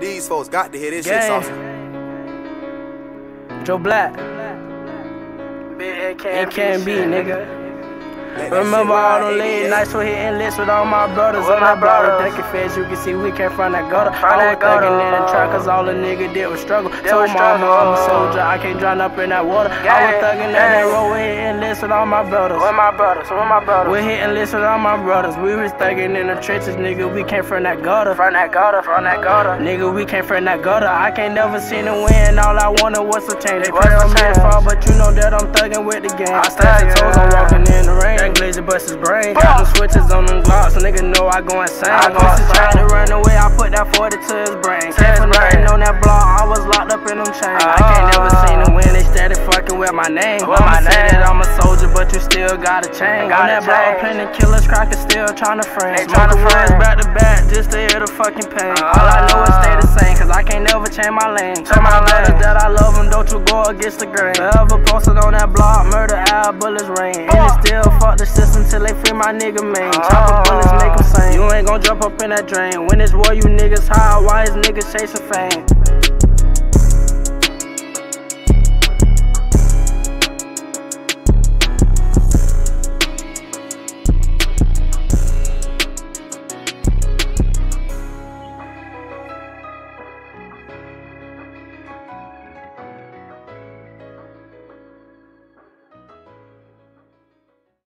These folks got to hear this Gang. shit saucy. Jo Blackkk. Big It can't be, nigga. Remember all ride, the late nights we hitting lists with all my brothers With on my that blotter. brothers. Ducking feds, you can see we came from that gutter. From I was that gutter. thugging in the trap cause all the nigga did was struggle. Told was mama I'm a soldier, I can't drown up in that water. I was Gang, thugging down that gang. road, with all my brothers. With my brothers, with my brothers. We're hitting lists with all my brothers. We was thugging in the trenches, nigga. We came from that gutter. From that gutter, from that gutter. Nigga, we came from that gutter. I can't never see them win. All I wanted was a change. They a on me to fall, but you know that I'm thugging with the game. I stack the toes, I'm walking in the rain. That glazer bust his brain. Got the switches on them glocks, nigga know I go insane. I go insane. tried to run away, I put that 40 to his brain. Came from on that block, I was locked up in them chains. I can't never see them my name. With my name. I'm a soldier, but you still got a chain. Got on that block, plenty killers, crackers still trying to frame. They Smoking words frame. back to back just to hear the fucking pain. Uh-huh. All I know is stay the same, cause I can't never change my lane. Tell my lane. that I love them, don't you go against the grain. Forever posted on that block, murder out, bullets rain. And it still fuck the system till they free my nigga main. Chopping bullets make them uh-huh. sing. You ain't gon' jump up in that drain. When it's war, you niggas high, why is niggas chasing fame?